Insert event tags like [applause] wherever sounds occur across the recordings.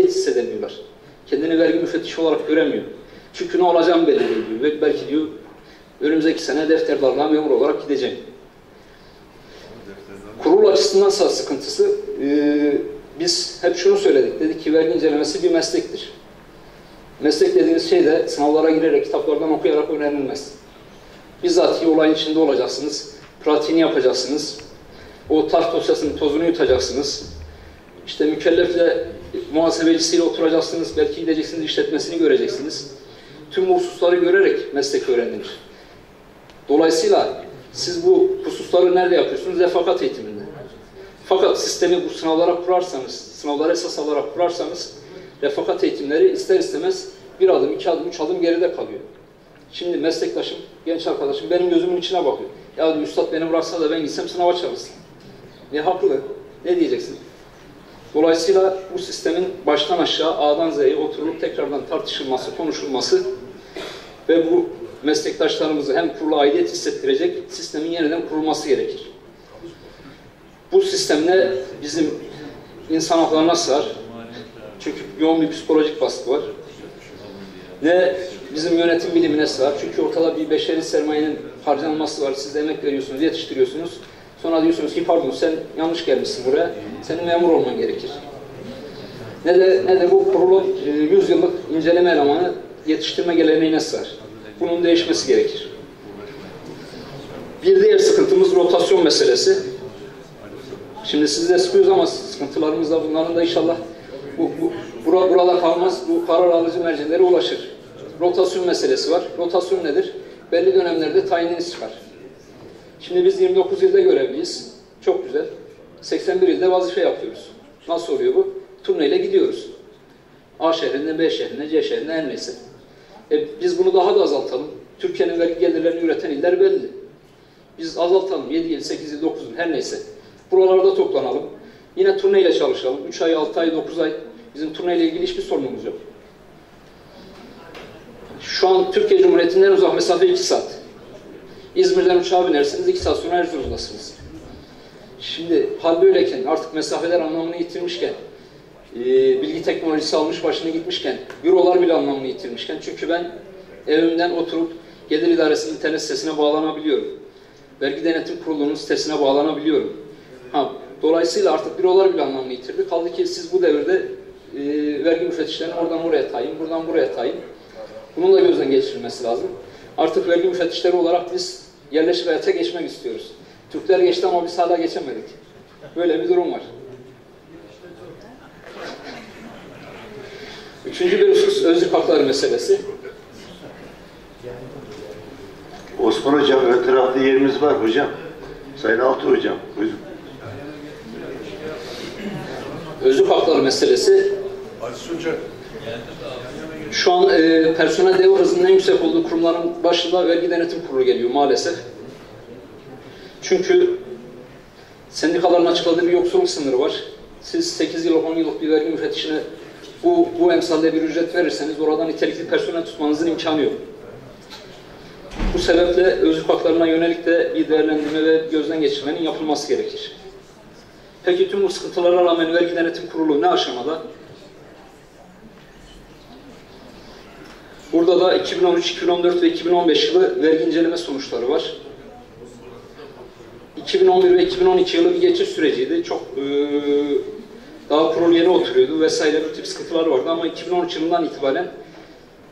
hissedemiyorlar. Kendini vergi müfettişi olarak göremiyor. Çünkü ne olacağım belli değil diyor. Belki diyor önümüzdeki sene defterdarlığa memur olarak gideceğim. Kurul açısından sağ sıkıntısı e, biz hep şunu söyledik. Dedik ki vergi incelemesi bir meslektir. Meslek dediğiniz şey de sınavlara girerek, kitaplardan okuyarak öğrenilmez. Bizzat olayın içinde olacaksınız. Pratiğini yapacaksınız. O taş dosyasının tozunu yutacaksınız. İşte mükellefle muhasebecisiyle oturacaksınız. Belki gideceksiniz, işletmesini göreceksiniz. Tüm hususları görerek meslek öğrenilir. Dolayısıyla siz bu hususları nerede yapıyorsunuz? Refakat eğitiminde. Fakat sistemi bu sınavlara kurarsanız, sınavlara esas alarak kurarsanız refakat eğitimleri ister istemez bir adım, iki adım, üç adım geride kalıyor. Şimdi meslektaşım, genç arkadaşım benim gözümün içine bakıyor. Ya üstad beni bıraksa da ben gitsem sınava çalışsın. Ne haklı? Ne diyeceksin? Dolayısıyla bu sistemin baştan aşağı A'dan Z'ye oturulup tekrardan tartışılması, konuşulması ve bu meslektaşlarımızı hem kurula aidiyet hissettirecek sistemin yeniden kurulması gerekir. Bu sistemde bizim insan haklarına sığar. Çünkü yoğun bir psikolojik baskı var. Ne bizim yönetim bilimine sığar. Çünkü ortada bir beşeri sermayenin harcanması var. Siz de emek veriyorsunuz, yetiştiriyorsunuz. Sonra diyorsunuz ki pardon sen yanlış gelmişsin buraya. Senin memur olman gerekir. Ne de, ne de bu kurulun 100 yıllık inceleme elemanı yetiştirme geleneğine sığar. Bunun değişmesi gerekir. Bir diğer sıkıntımız rotasyon meselesi. Şimdi siz de sıkıyoruz ama sıkıntılarımız da bunların da inşallah bu, bu, bura, burada kalmaz, bu karar alıcı mercilere ulaşır. Rotasyon meselesi var. Rotasyon nedir? Belli dönemlerde tayininiz çıkar. Şimdi biz 29 yılda görevliyiz. Çok güzel. 81 yılda vazife yapıyoruz. Nasıl oluyor bu? Turneyle gidiyoruz. A şehrinde, B şehrinde, C şehrinde her neyse. E, biz bunu daha da azaltalım. Türkiye'nin vergi gelirlerini üreten iller belli. Biz azaltalım. 7 yıl, 8 yıl, 9 yıl her neyse. Buralarda toplanalım. Yine turneyle çalışalım. 3 ay, 6 ay, 9 ay. Bizim turneyle ilgili hiçbir sorunumuz yok. Şu an Türkiye Cumhuriyeti'nden uzak mesafe 2 saat. İzmir'den uçağa binersiniz, 2 saat sonra Erzurum'dasınız. Şimdi hal böyleyken, artık mesafeler anlamını yitirmişken, e, bilgi teknolojisi almış başına gitmişken, bürolar bile anlamını yitirmişken, çünkü ben evimden oturup Gelir İdaresi internet sitesine bağlanabiliyorum. Vergi Denetim Kurulu'nun sitesine bağlanabiliyorum. Ha, dolayısıyla artık bürolar bile anlamını yitirdi. Kaldı ki siz bu devirde e, vergi müfettişlerini oradan oraya tayin, buradan buraya tayin. Bunun da gözden geçirilmesi lazım. Artık vergi müfettişleri olarak biz yerleşik hayata geçmek istiyoruz. Türkler geçti ama biz hala geçemedik. Böyle bir durum var. Üçüncü bir husus özlük hakları meselesi. Osman Hocam ön tarafta yerimiz var hocam. Sayın Altı Hocam. Buyurun. Özlük hakları meselesi şu an e, personel devir hızının en yüksek olduğu kurumların başında vergi denetim kurulu geliyor maalesef. Çünkü sendikaların açıkladığı bir yoksulluk sınırı var. Siz 8 yıllık 10 yıllık bir vergi müfettişine bu, bu emsalde bir ücret verirseniz oradan nitelikli personel tutmanızın imkanı yok. Bu sebeple özlük haklarına yönelik de bir değerlendirme ve gözden geçirmenin yapılması gerekir. Peki tüm bu sıkıntılara rağmen vergi denetim kurulu ne aşamada? Burada da 2013, 2014 ve 2015 yılı vergi inceleme sonuçları var. 2011 ve 2012 yılı bir geçiş süreciydi. Çok e, daha kurul yeni oturuyordu vesaire bu tip sıkıntılar vardı ama 2013 yılından itibaren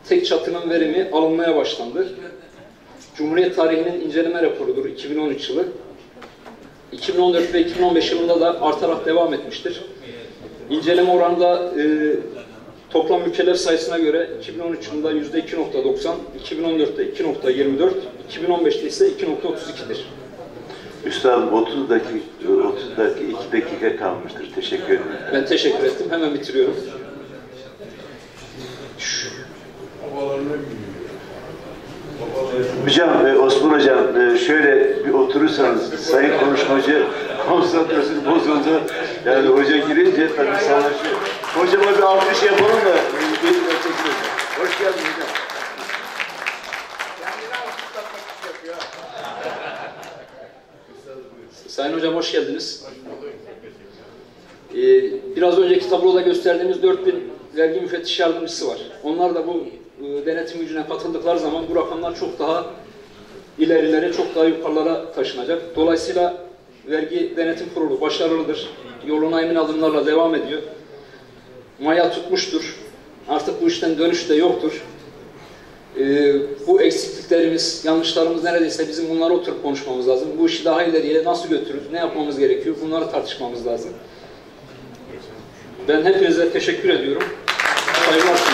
tek çatının verimi alınmaya başlandı. Cumhuriyet tarihinin inceleme raporudur 2013 yılı. 2014 ve 2015 yılında da artarak devam etmiştir. İnceleme oranı e, toplam mükellef sayısına göre 2013 yılında %2.90, 2014'te 2.24, 2015'te ise 2.32'dir. Üstadım 30 dakika, 30 dakika, 2 dakika kalmıştır. Teşekkür ederim. Ben teşekkür ettim. Hemen bitiriyorum. Hocam, e, Osman Hocam e, şöyle bir oturursanız sayın konuşmacı [laughs] konsantrasyonu bozuldu. Yani hoca girince tabii savaşıyor. Hocama bir alkış yapalım da. Hoş geldin hocam. Sayın Hocam hoş geldiniz. Ee, biraz önceki tabloda gösterdiğimiz 4000 vergi müfettiş yardımcısı var. Onlar da bu e, denetim gücüne katıldıkları zaman bu rakamlar çok daha ilerilere, çok daha yukarılara taşınacak. Dolayısıyla vergi denetim kurulu başarılıdır. Yoluna emin adımlarla devam ediyor. Maya tutmuştur. Artık bu işten dönüş de yoktur. Ee, bu eksikliklerimiz, yanlışlarımız neredeyse bizim bunları oturup konuşmamız lazım. Bu işi daha ileriye nasıl götürürüz, ne yapmamız gerekiyor bunları tartışmamız lazım. Ben hepinize teşekkür ediyorum. Saygılar.